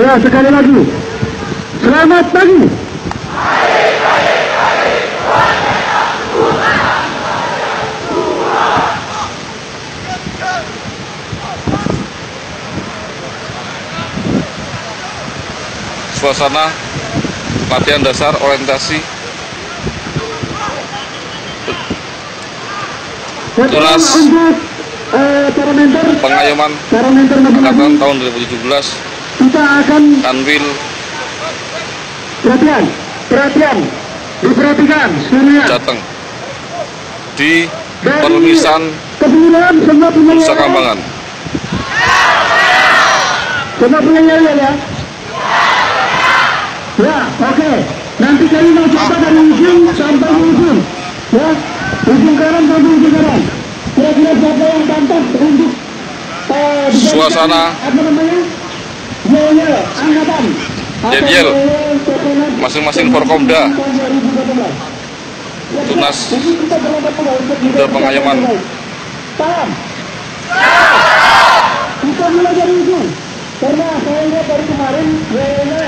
Ya, sekali lagi. Selamat pagi. suasana latihan dasar orientasi Tunas. untuk eh, pengayoman angkatan tahun 2017 kita akan Kanwil perhatian, perhatian, diperhatikan semuanya. Jateng di Permisan semua punya Nusa Kambangan Semua nyala ya? Ya, oke. Nanti kami mau coba dari ujung sampai ujung. Ya, ujung kanan sampai ujung kanan. Kira-kira siapa yang pantas untuk diberikan, Suasana. apa namanya? Yel-yel Sekolah Masing-masing Forkomda. tahun 2012. Ya, Tunas. Udah pengayoman. Kita mulai dari ujung. Karena saya lihat dari kemarin, kayaknya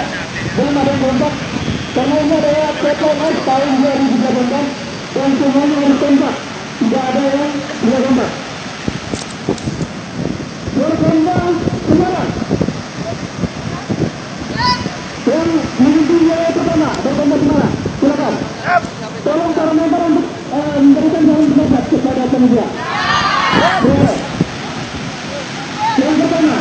belum ada yang kompak. Karena ini adalah PPNS tahun 2018 dan semuanya harus kompak. Tidak ada yang tidak kompak. Pertama, berkembang sekarang. Silakan. Tolong para member untuk eh, memberikan jalan pendapat kepada panitia. Yang pertama.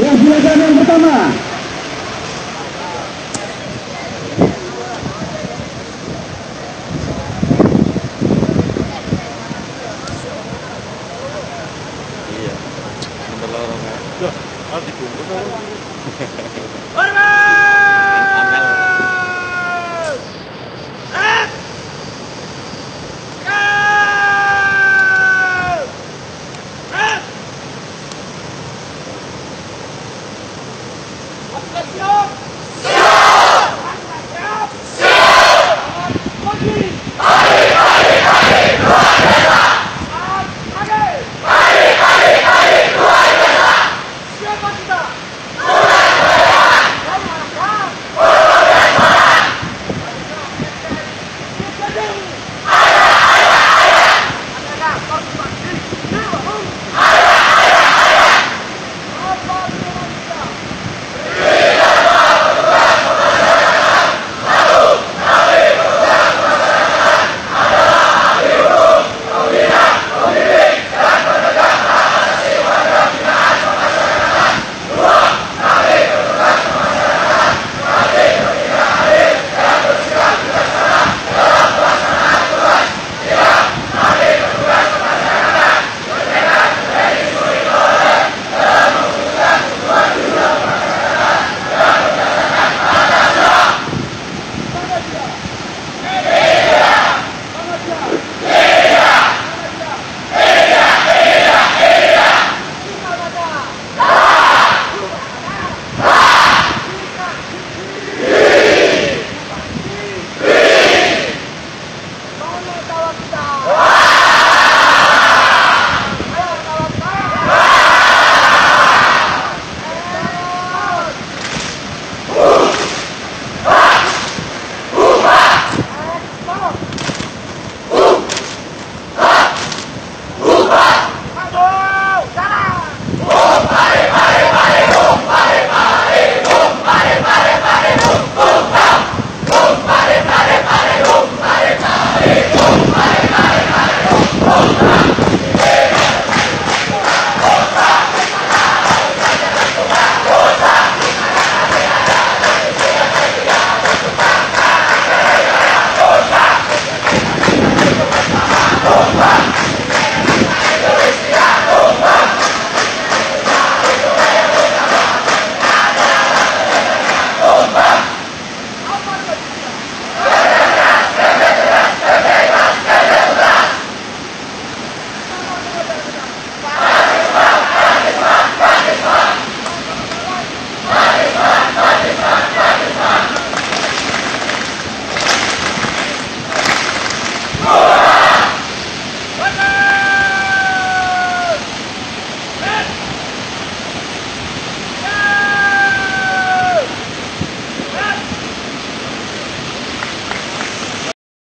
Silakan yang pertama. Pressione!